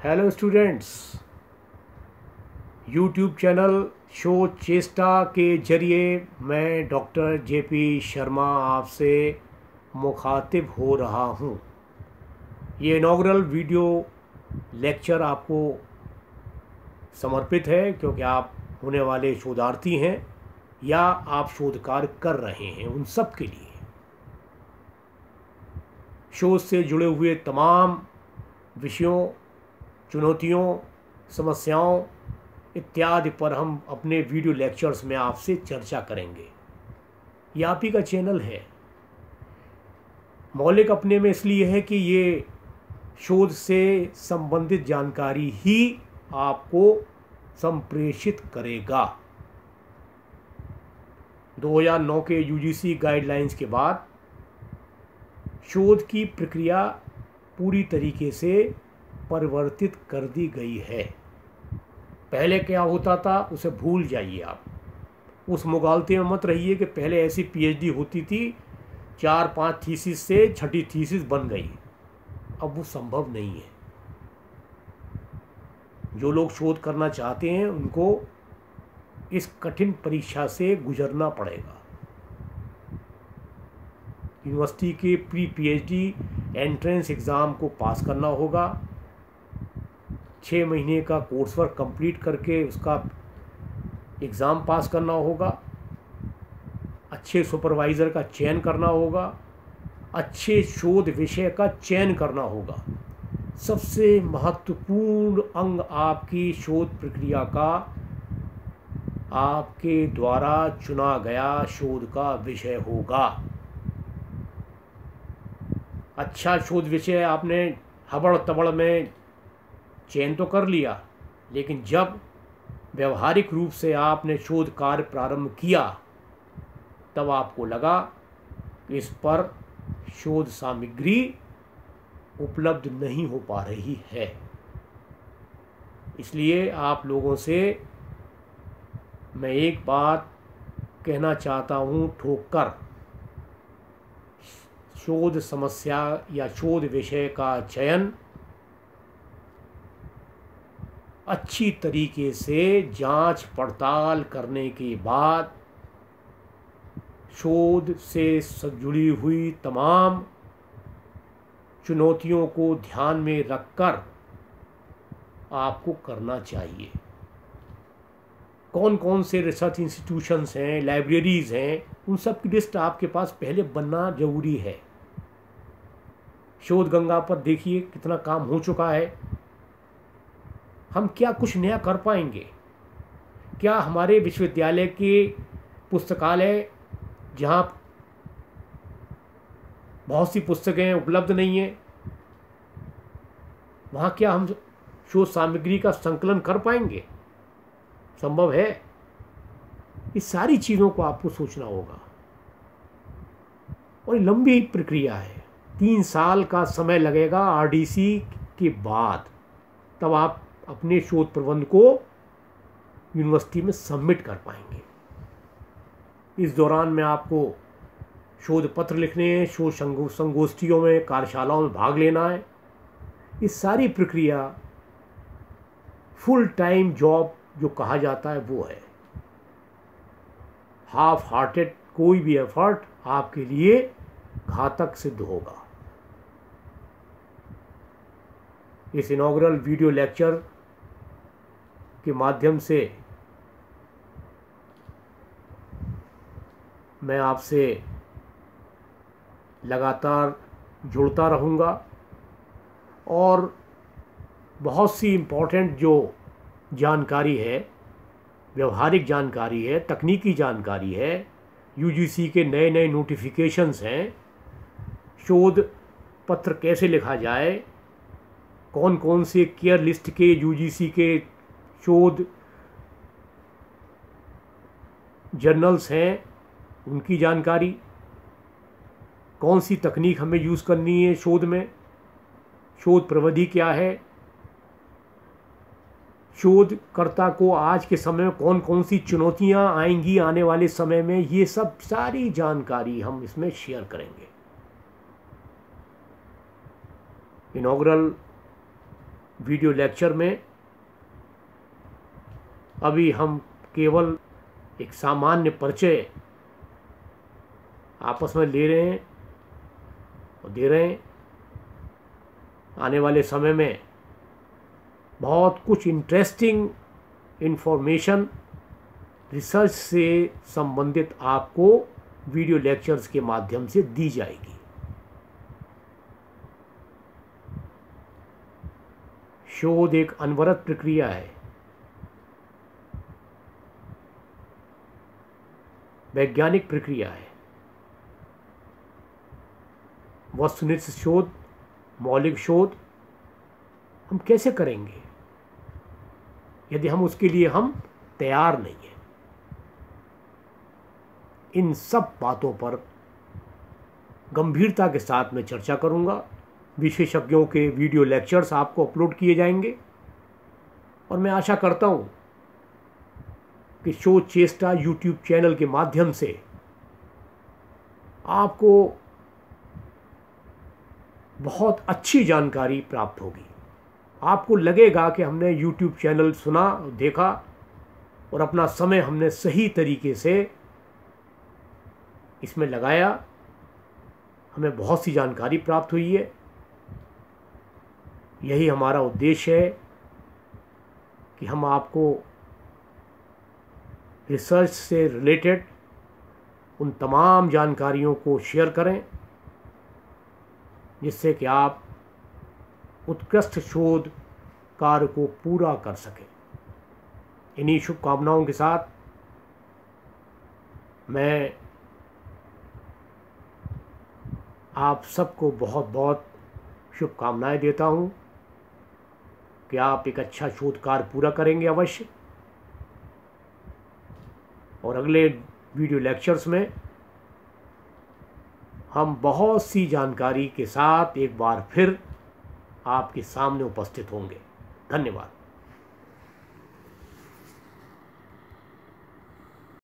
Hello students YouTube channel शो चेस्टा के ज़रिए मैं डॉक्टर जेपी शर्मा आपसे मुखातिब हो रहा हूँ ये इनाग्रल वीडियो लेक्चर आपको समर्पित है क्योंकि आप होने वाले शोधार्थी हैं या आप शोध कार्य कर रहे हैं उन सब के लिए शोध से जुड़े हुए तमाम विषयों चुनौतियों, समस्याओं इत्यादि पर हम अपने वीडियो लेक्चर्स में आपसे चर्चा करेंगे। ये आप ही का चैनल है। मौलिक अपने में इसलिए है कि ये शोध से संबंधित जानकारी ही आपको संप्रेषित करेगा। 2009 के यूजीसी गाइडलाइंस के बाद शोध की प्रक्रिया पूरी तरीके से परिवर्तित कर दी गई है। पहले क्या होता था, उसे भूल जाइए आप। उस मुगालते में मत रहिए कि पहले ऐसी पीएचडी होती थी, चार पाँच थीसिस से छठी थीसिस बन गई। अब वो संभव नहीं है। जो लोग शोध करना चाहते हैं, उनको इस कठिन परीक्षा से गुजरना पड़ेगा। यूनिवर्सिटी के प्री पीएचडी एंट्रेंस एग्ज़ाम को पास करना होगा। छः महीने का कोर्स वर्क कंप्लीट करके उसका एग्ज़ाम पास करना होगा। अच्छे सुपरवाइज़र का चयन करना होगा। अच्छे शोध विषय का चयन करना होगा। सबसे महत्वपूर्ण अंग आपकी शोध प्रक्रिया का आपके द्वारा चुना गया शोध का विषय होगा। अच्छा शोध विषय आपने हबड़ तबड़ में चयन तो कर लिया, लेकिन जब व्यवहारिक रूप से आपने शोध कार्य प्रारंभ किया, तब आपको लगा कि इस पर शोध सामग्री उपलब्ध नहीं हो पा रही है। इसलिए आप लोगों से मैं एक बात कहना चाहता हूँ, ठोक कर। शोध समस्या या शोध विषय का चयन अच्छी तरीके से जाँच पड़ताल करने के बाद शोध से जुड़ी हुई तमाम चुनौतियों को ध्यान में रखकर आपको करना चाहिए। कौन कौन से रिसर्च इंस्टीट्यूशंस हैं, लाइब्रेरीज़ हैं, उन सब की लिस्ट आपके पास पहले बनना ज़रूरी है। शोध गंगा पर देखिए कितना काम हो चुका है। हम क्या कुछ नया कर पाएँगे? क्या हमारे विश्वविद्यालय के पुस्तकालय, जहाँ बहुत सी पुस्तकें उपलब्ध नहीं हैं, वहाँ क्या हम शोध सामग्री का संकलन कर पाएँगे? संभव है? इस सारी चीज़ों को आपको सोचना होगा। और लंबी प्रक्रिया है। तीन साल का समय लगेगा आरडीसी के बाद। तब आप अपने शोध प्रबंध को यूनिवर्सिटी में सबमिट कर पाएँगे। इस दौरान में आपको शोध पत्र लिखने हैं शोध संगोष्ठियों में, कार्यशालाओं में भाग लेना है। इस सारी प्रक्रिया फुल टाइम जॉब जो कहा जाता है वो है। हाफ़ हार्टेड कोई भी एफर्ट आपके लिए घातक सिद्ध होगा। इस इनाग्रल वीडियो लेक्चर के माध्यम से मैं आपसे लगातार जुड़ता रहूँगा और बहुत सी इम्पोर्टेंट जो जानकारी है, व्यवहारिक जानकारी है, तकनीकी जानकारी है यूजीसी के नए नए नोटिफिकेशंस हैं, शोध पत्र कैसे लिखा जाए कौन कौन से केयर लिस्ट के यूजीसी के शोध जर्नल्स हैं, उनकी जानकारी कौन सी तकनीक हमें यूज़ करनी है शोध में, शोध प्रविधि क्या है, शोधकर्ता को आज के समय में कौन कौन सी चुनौतियाँ आएँगी आने वाले समय में, ये सब सारी जानकारी हम इसमें शेयर करेंगे। इनाग्रल वीडियो लेक्चर में अभी हम केवल एक सामान्य परिचय आपस में ले रहे हैं और दे रहे हैं। आने वाले समय में बहुत कुछ इंटरेस्टिंग इन्फॉर्मेशन रिसर्च से संबंधित आपको वीडियो लेक्चर्स के माध्यम से दी जाएगी। शोध एक अनवरत प्रक्रिया है। वैज्ञानिक प्रक्रिया है। वस्तुनिष्ठ शोध, मौलिक शोध हम कैसे करेंगे? यदि हम उसके लिए हम तैयार नहीं हैं, इन सब बातों पर गंभीरता के साथ मैं चर्चा करूँगा। विशेषज्ञों के वीडियो लेक्चर्स आपको अपलोड किए जाएँगे और मैं आशा करता हूँ कि शो चेष्टा यूट्यूब चैनल के माध्यम से आपको बहुत अच्छी जानकारी प्राप्त होगी। आपको लगेगा कि हमने यूट्यूब चैनल सुना, देखा और अपना समय हमने सही तरीके से इसमें लगाया। हमें बहुत सी जानकारी प्राप्त हुई है। यही हमारा उद्देश्य है कि हम आपको रिसर्च से रिलेटेड उन तमाम जानकारियों को शेयर करें, जिससे कि आप उत्कृष्ट शोध कार्य को पूरा कर सकें। इन्हीं शुभकामनाओं के साथ मैं आप सबको बहुत बहुत शुभकामनाएँ देता हूँ कि आप एक अच्छा शोध कार्य पूरा करेंगे अवश्य। और अगले वीडियो लेक्चर्स में हम बहुत सी जानकारी के साथ एक बार फिर आपके सामने उपस्थित होंगे। धन्यवाद।